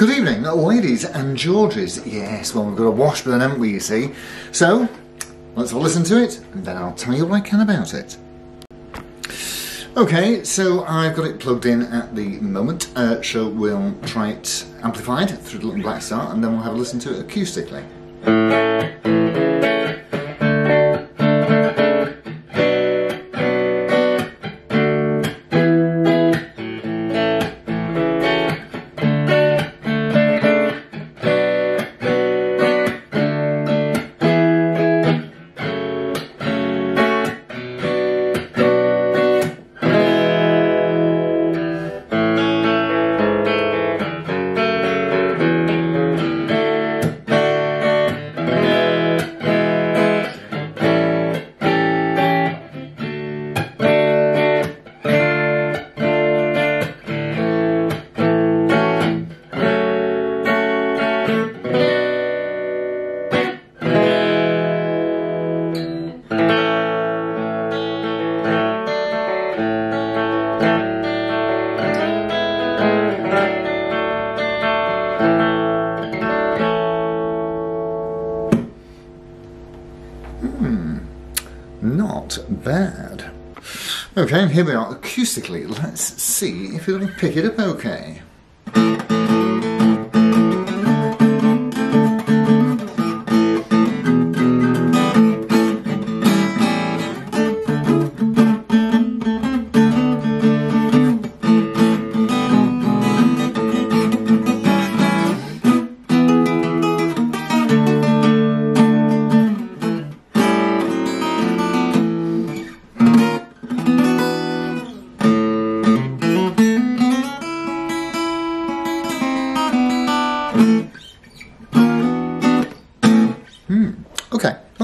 Good evening, ladies and Georges. Yes, well, we've got a Washburn, haven't we, you see? So, let's listen to it, and then I'll tell you what I can about it. Okay, so I've got it plugged in at the moment, uh, so we'll try it amplified through the little Blackstar, and then we'll have a listen to it acoustically. Hmm. Not bad. Okay, here we are acoustically. Let's see if it'll pick it up okay.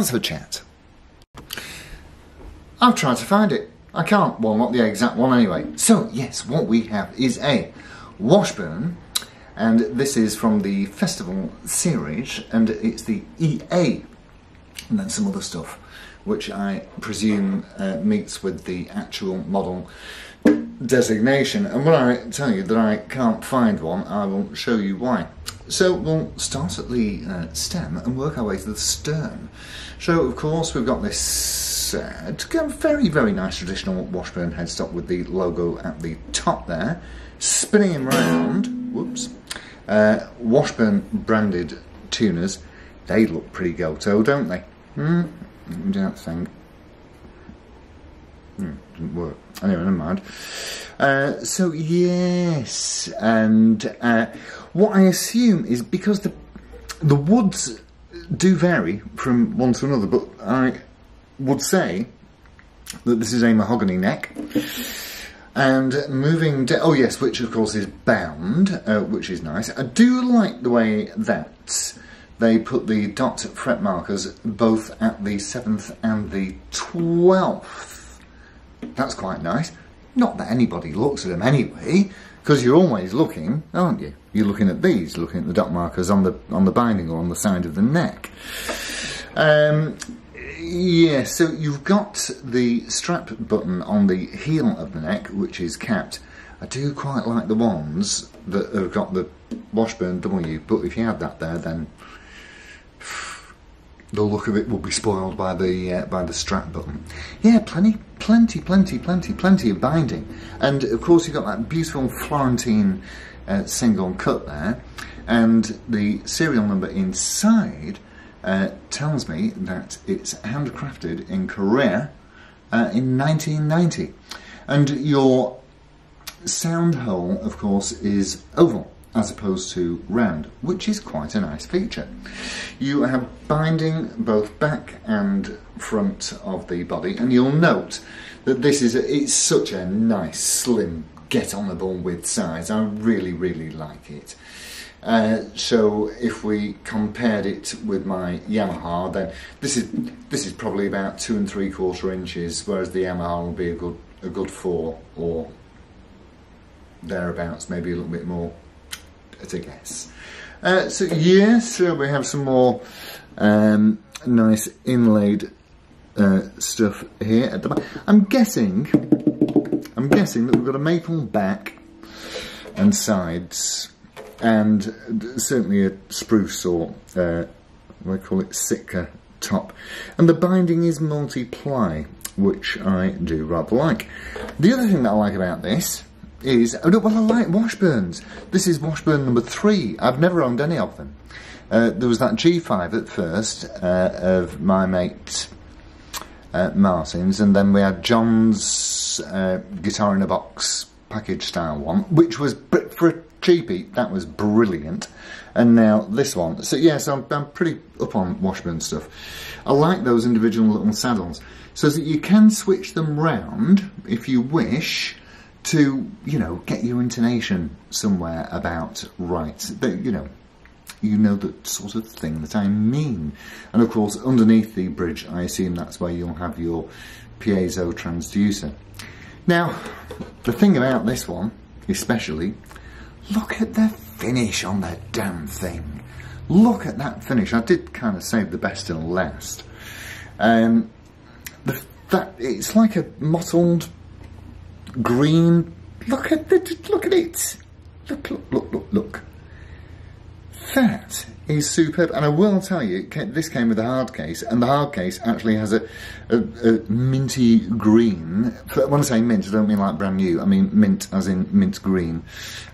Let's have a chat. I've tried to find it. I can't. Well, not the exact one anyway. So, yes, what we have is a Washburn, and this is from the festival series, and it's the EA, and then some other stuff, which I presume uh, meets with the actual model designation. And when I tell you that I can't find one, I will show you why. So we'll start at the uh, stem and work our way to the stern. So of course we've got this very very nice traditional Washburn headstock with the logo at the top there, spinning him round. Whoops. Uh, Washburn branded tuners. They look pretty go-to, don't they? Hmm. Do that thing. Hmm, didn't work. Anyway, never mind. Uh, so yes, and uh, what I assume is because the the woods do vary from one to another, but I would say that this is a mahogany neck. And moving down, oh yes, which of course is bound, uh, which is nice. I do like the way that they put the dot fret markers both at the 7th and the 12th. That's quite nice. Not that anybody looks at them anyway, because you're always looking, aren't you? You're looking at these, looking at the dot markers on the on the binding or on the side of the neck. Um, yeah, so you've got the strap button on the heel of the neck, which is capped. I do quite like the ones that have got the Washburn W, but if you had that there, then the look of it will be spoiled by the uh, by the strap button. Yeah, plenty, plenty, plenty, plenty, plenty of binding, and of course you've got that beautiful Florentine uh, single cut there, and the serial number inside uh, tells me that it's handcrafted in Korea uh, in 1990, and your sound hole, of course, is oval as opposed to round, which is quite a nice feature. You have binding both back and front of the body, and you'll note that this is a, it's such a nice, slim, get on the ball with size. I really, really like it. Uh, so if we compared it with my Yamaha, then this is this is probably about two and three quarter inches, whereas the Yamaha will be a good a good four or thereabouts, maybe a little bit more at a guess. Uh, so yes, uh, we have some more um, nice inlaid uh, stuff here at the back. I'm guessing, I'm guessing that we've got a maple back and sides and certainly a spruce or uh, what I call it Sitka top. And the binding is multi-ply, which I do rather like. The other thing that I like about this is, oh, well, I like Washburns. This is Washburn number three. I've never owned any of them. Uh, there was that G5 at first uh, of my mate uh, Martin's, and then we had John's uh, guitar in a box package style one, which was for a cheapie that was brilliant. And now this one. So yes, I'm, I'm pretty up on Washburn stuff. I like those individual little saddles, so that you can switch them round if you wish to, you know, get your intonation somewhere about right. But, you know, you know the sort of thing that I mean. And of course, underneath the bridge, I assume that's where you'll have your piezo transducer. Now, the thing about this one, especially, look at the finish on the damn thing. Look at that finish. I did kind of save the best till last. Um, the, that it's like a mottled green. Look at the look at it. Look look look look look. That is superb, and I will tell you, this came with a hard case, and the hard case actually has a, a, a minty green. When I say mint, I don't mean like brand new. I mean mint, as in mint green,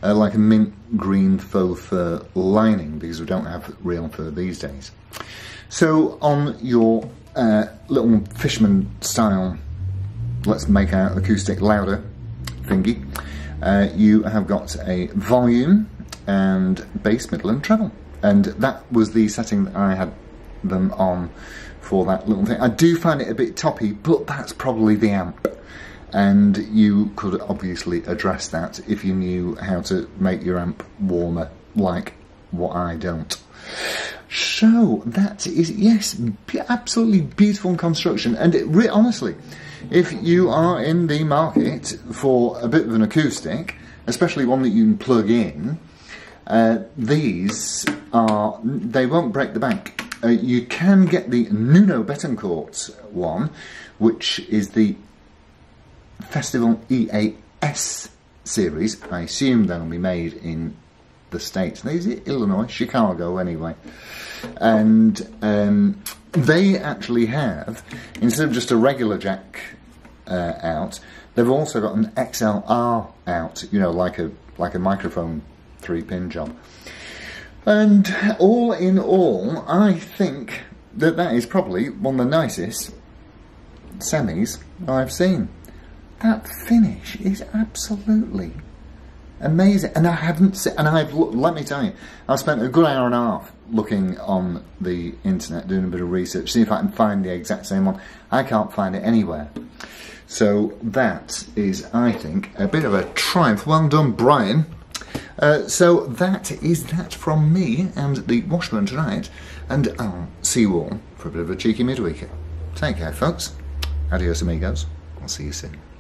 uh, like a mint green faux fur lining, because we don't have real fur these days. So on your uh, little Fishman style, let's make our acoustic louder uh, you have got a volume and bass, middle and treble. And that was the setting that I had them on for that little thing. I do find it a bit toppy, but that's probably the amp. And you could obviously address that if you knew how to make your amp warmer, like what I don't. So that is yes, absolutely beautiful construction, and it honestly, if you are in the market for a bit of an acoustic, especially one that you can plug in, uh, these are, they won't break the bank. Uh, you can get the Nuno Bettencourt one, which is the Festival EAS series. I assume they'll be made in the States. These are Illinois, Chicago anyway. And um, they actually have, instead of just a regular jack uh, out, they've also got an XLR out, you know, like a like a microphone three pin job. And all in all, I think that that is probably one of the nicest semis I've seen. That finish is absolutely amazing. And I haven't seen, and I've, let me tell you, I've spent a good hour and a half looking on the internet, doing a bit of research, see if I can find the exact same one. I can't find it anywhere. So that is, I think, a bit of a triumph. Well done, Brian. Uh, so that is that from me and the Washburn tonight, and I'll see you all for a bit of a cheeky midweeker. Take care, folks. Adios, amigos. I'll see you soon.